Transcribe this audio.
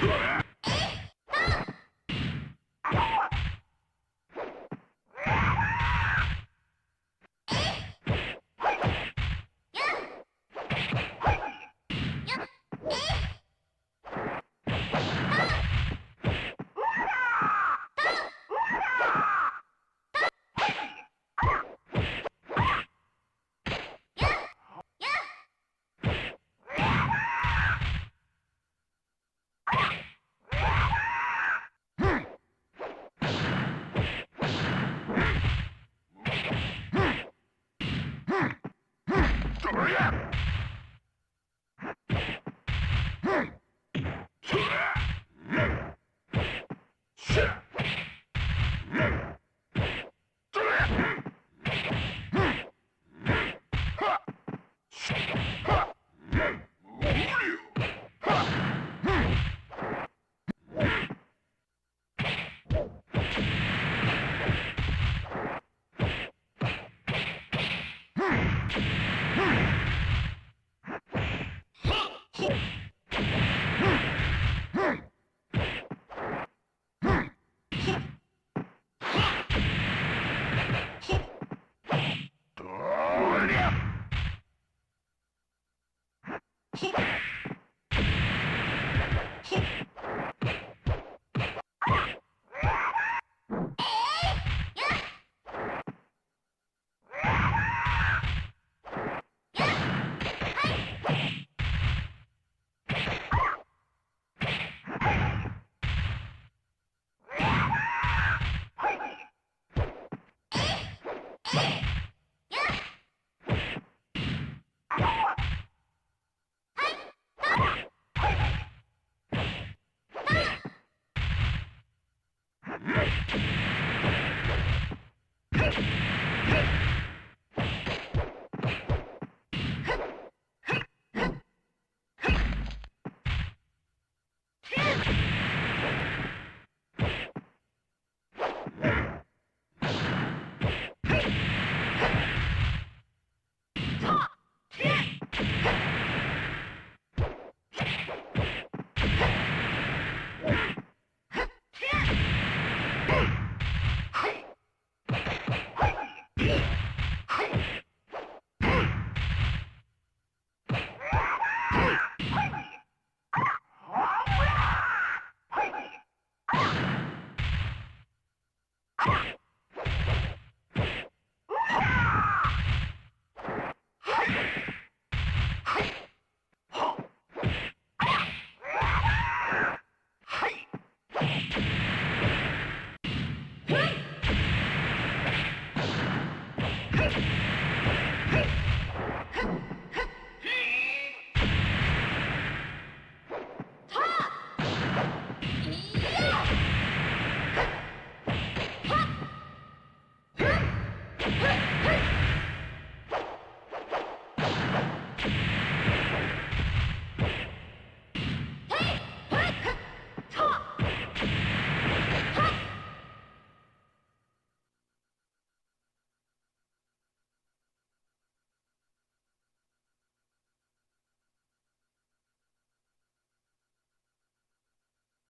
Sure. to react! Yeah.